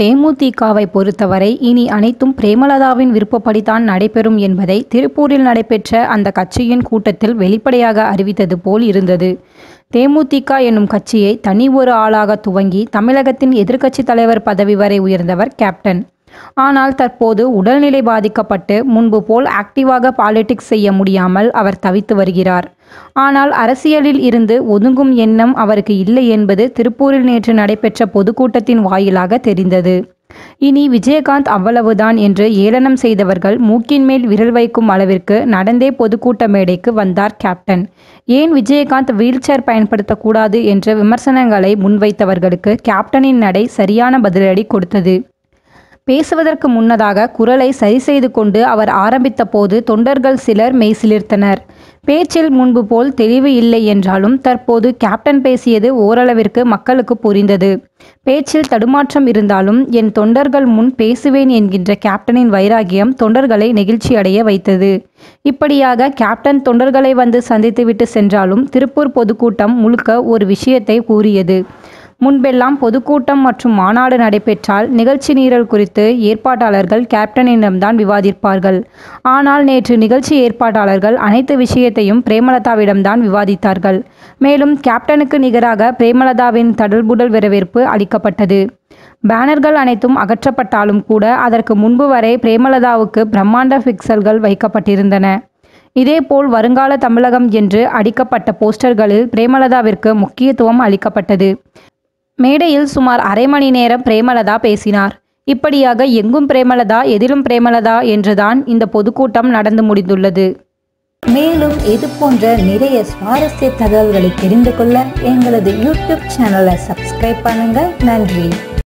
தேமுதிகவை பொறுத்தவரை இனி அனைத்தும் பிரேமலதாவின் விருப்பப்படித்தான் நடைபெறும் என்பதை திருப்பூரில் நடைபெற்ற அந்த கட்சியின் கூட்டத்தில் வெளிப்படையாக அறிவித்தது போல் இருந்தது. தேமுதிக என்னும் கட்சியை தனி ஒரு ஆளாக துவங்கி தமிழகத்தின் எதிர்க்கட்சி தலைவர் பதவி வரை உயர்ந்தவர் கேப்டன். ஆனால் தற்போது உடல்நிலை பாதிக்கப்பட்டு முன்பு போல் ஆக்டிவாக பாலிடிக்ஸ் செய்ய முடியாமல் அவர் தவித்து வருகிறார். ஆனால் அரசியலில் இருந்து ஒதுங்கும் எண்ணம் அவருக்கு இல்லை என்பது திருப்பூரில் நேற்று நடைபெற்ற பொதுக்கூட்டத்தின் வாயிலாக தெரிந்தது. இனி விஜயகாந்த் அவ்வளவுதான் என்று ஏளனம் செய்தவர்கள் மூக்கின் மேல் விரல் வைக்கும் அளவிற்கு நடந்தே பொதுக்கூட்ட மேடைக்கு வந்தார் கேப்டன். ஏன் விஜயகாந்த் வீல்சேர் பயன்படுத்தக்கூடாது என்ற விமர்சனங்களை முன்வைத்தவர்களுக்கு கேப்டனின் நடை சரியான பதிலடி கொடுத்தது. பேசுவதற்கு முன்னதாக குரலை சரி செய்து கொண்டு அவர் ஆரம்பித்த போது தொண்டர்கள் சிலர் மெய்சிலிர்த்தனர் பேச்சில் முன்பு போல் தெளிவு இல்லை என்றாலும் தற்போது கேப்டன் பேசியது ஓரளவிற்கு மக்களுக்கு புரிந்தது. பேச்சில் தடுமாற்றம் இருந்தாலும் என் தொண்டர்கள் முன் பேசுவேன் என்கின்ற கேப்டனின் வைராகியம் தொண்டர்களை நெகிழ்ச்சியடைய வைத்தது. இப்படியாக கேப்டன் தொண்டர்களை வந்து சந்தித்துவிட்டு சென்றாலும் திருப்பூர் பொதுக்கூட்டம் முழுக்க ஒரு விஷயத்தை கூறியது. முன்பெல்லாம் பொதுக்கூட்டம் மற்றும் மாநாடு நடைபெற்றால் நிகழ்ச்சி நீரல் குறித்து ஏற்பாட்டாளர்கள் கேப்டனிடம்தான் விவாதிப்பார்கள். ஆனால் நேற்று நிகழ்ச்சி ஏற்பாட்டாளர்கள் அனைத்து விஷயத்தையும் பிரேமலதாவிடம்தான் விவாதித்தார்கள். மேலும் கேப்டனுக்கு நிகராக பிரேமலதாவின் தடல்புடல் வரவேற்பு அளிக்கப்பட்டது. பேனர்கள் அனைத்தும் அகற்றப்பட்டாலும் கூட அதற்கு முன்பு வரை பிரேமலதாவுக்கு பிரம்மாண்ட பிக்சல்கள் வைக்கப்பட்டிருந்தன. இதேபோல் வருங்கால தமிழகம் என்று அடிக்கப்பட்ட போஸ்டர்களில் பிரேமலதாவிற்கு முக்கியத்துவம் அளிக்கப்பட்டது. மேடையில் சுமார் அரை மணி நேரம் பிரேமலதா பேசினார். இப்படியாக எங்கும் பிரேமலதா எதிலும் பிரேமலதா என்றுதான் இந்த பொதுக்கூட்டம் நடந்து முடிந்துள்ளது. மேலும் இது போன்ற நிறைய சுவாரஸ்ய தகவல்களை தெரிந்து கொள்ள எங்களது யூடியூப் சேனலை சப்ஸ்கிரைப் பண்ணுங்க நன்றி.